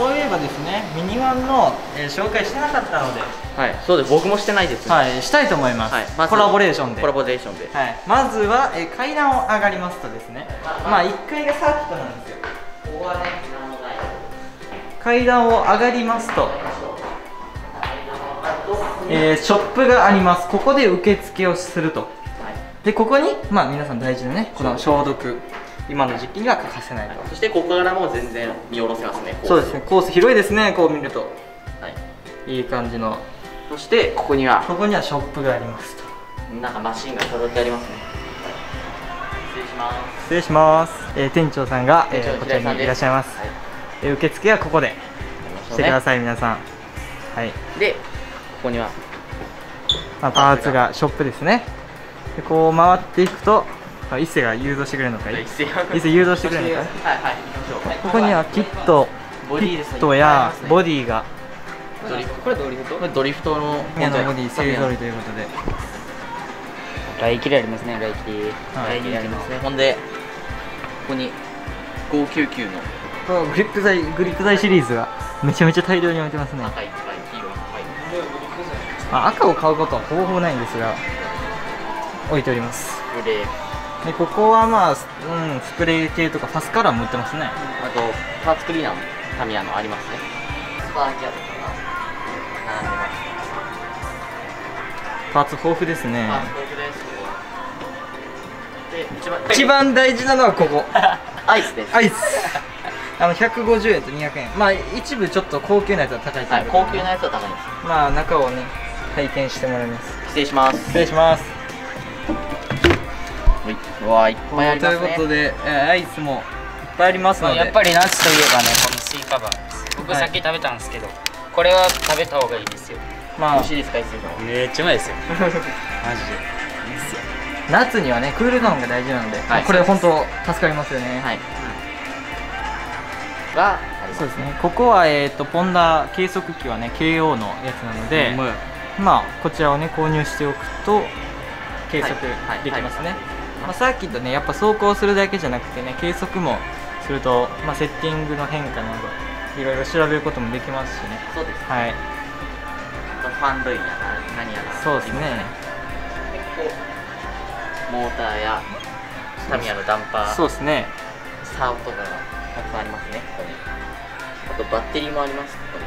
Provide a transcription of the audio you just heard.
そういえばですねミニワンの、えー紹介してなかったので、はいそうです。僕もしてないです。はい、したいと思います、はいまずコラボレーションで。コラボレーションで。はい、まずは、えー階段を上がりますとですね。まあ1階がサーキットなんですよ。階段を上がりますと、えーショップがあります。ここで受付をすると。でここにまあ皆さん大事なねこの消毒今の時期には欠かせないと。そしてここからも全然見下ろせますねそうですね。コース。広いですねこう見ると。はい。いい感じの。そしてここにはここにはショップがありますと。なんかマシンが飾ってありますね。失礼します。失礼します、えー店長さんが、えーこちらにいらっしゃいます、はい。えー受付はここで。してくだいさい皆さん。はい、でここには。まあ、パーツがショップですね。でこう回っていくとあ伊勢が誘導してくれるのかい？伊勢誘導してくれるのかい？はい。はい。行きましょうここにはキットキットやボデディが。ドリフトこれドリフト？これドリフトのボディ勢ぞろいということで。来切りありますね。来切りはい。来切りありますね。ほんでここに599の。このグリップ剤グリップ剤シリーズがめちゃめちゃ大量に置いてますね、赤を買うことはほぼほぼないんですが置いております。ぱいででここはまあ、すうん、スプレー系とかファスカラーも売ってますね。あとパーツクリーナーもタミヤのありますね。スパーキャットかな並んでますパーツ豊富ですね。パーツ豊富ですで一番 一番大事なのはここ。アイスです。アイス。あの150円と200円。まあ一部ちょっと高級なやつは高いとはい高級なやつは高いです。まあ中をね体験してもらいます。失礼します。失礼します。はいうわーいっぱいありますね。ということで、えーアイスもいっぱいありますので、まあ、やっぱり夏といえばねこのスイカバー僕はいさっき食べたんですけど、これは食べた方がいいですよ。まあ美味しいですかいつも？めっちゃうまいですよ。マジで。夏にはねクールダウンが大事なので、はい。これ本当助かりますよね。はい。がありますそうですね。ここは、えー、とポンダ計測器はね KO のやつなので、まあこちらをね購入しておくと計測はい。はい。できますね、まあ、サーキットねやっぱ走行するだけじゃなくてね計測もすると、まあ、セッティングの変化などいろいろ調べることもできますしね。そうですはい。ファン類やな何やらそうですね。でここモーターやタミヤのダンパー。そうですね。サーブとかがたくさんありますねあとバッテリーもありますここに